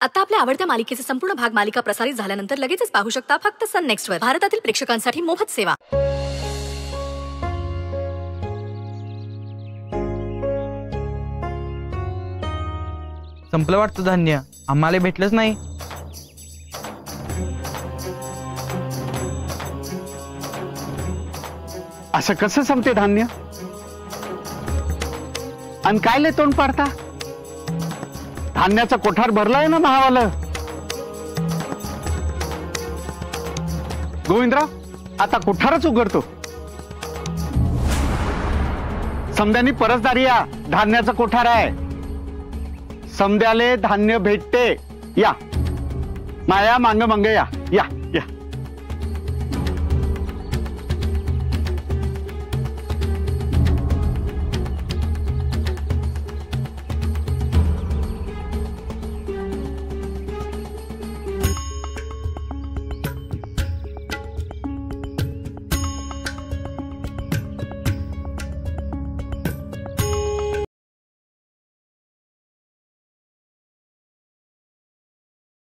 आता आपल्या आवडत्या मालिकेचे संपूर्ण भाग मालिका प्रसारित झाल्यानंतर लगेचच पाहू शकता फक्त सन नेक्स्ट वर. भारतातील प्रेक्षकांसाठी मोफत सेवा. संपलं वाटतं धान्य. आम्हाला भेटलंच नाही. असं कसं संपते धान्य? आणि काय लय तोंड पाडता? धान्याचा कोठार भरलाय ना भावाला गोविंदराव, आता कोठारच उघडतो. समद्यानी परसदारी या, धान्याचा कोठार आहे. समद्याले धान्य भेटते. या. माया मांग मंग या या.